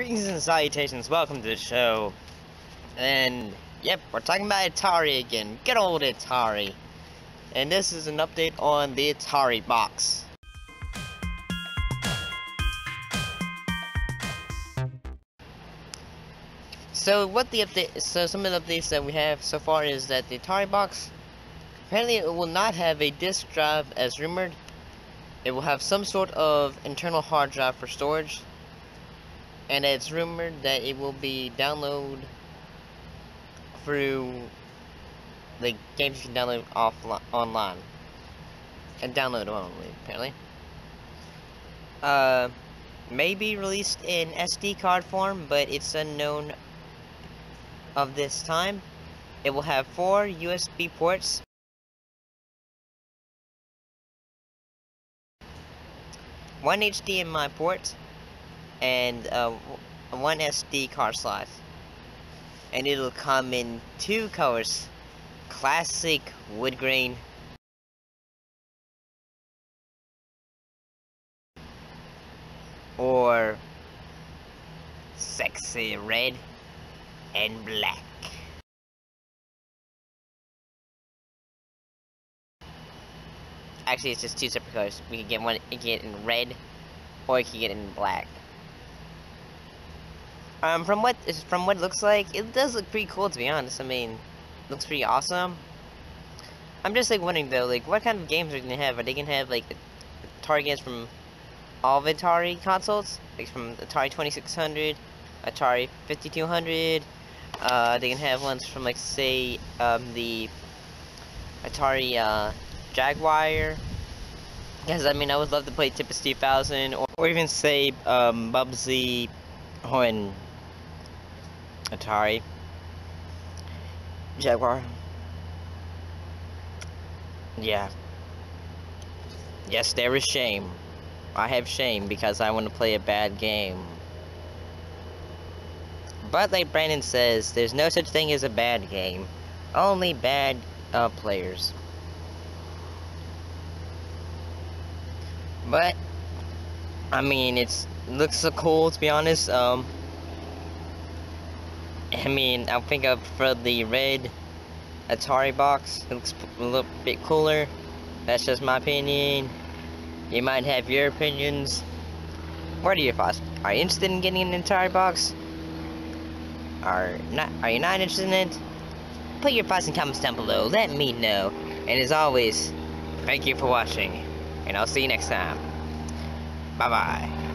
Greetings and salutations, welcome to the show. And, yep, we're talking about Atari again. Good old Atari. And this is an update on the Atari box. So what the update so some of the updates that we have so far is that the Atari box apparently it will not have a disk drive as rumored. It will have some sort of internal hard drive for storage and it's rumored that it will be download through the games you can download off online. And download only apparently. Uh maybe released in SD card form but it's unknown of this time. It will have four USB ports. One HDMI port and uh, one SD card slot. And it'll come in two colors. Classic wood grain. Or sexy red and black. Actually, it's just two separate colors. We can get one, you can get in red, or you can get in black. Um, from what from what it looks like, it does look pretty cool to be honest. I mean, looks pretty awesome. I'm just like wondering though, like what kind of games are they gonna have? Are they gonna have like Atari games from all the Atari consoles, like from Atari 2600, Atari 5200? Uh, they can have ones from like say um, the Atari uh, Jaguar. Because I mean, I would love to play Tempest 2000, or, or even say um, Bubsy when Atari, Jaguar. Yeah. Yes, there is shame. I have shame because I want to play a bad game. But like Brandon says, there's no such thing as a bad game. Only bad uh, players. But, I mean, it's looks so cool to be honest. Um, I mean, I think I prefer the red Atari box. It looks a little bit cooler. That's just my opinion. You might have your opinions. What are your thoughts? Are you interested in getting an Atari box? Are not? Are you not interested in it? Put your thoughts and comments down below. Let me know. And as always, thank you for watching. And I'll see you next time. Bye-bye.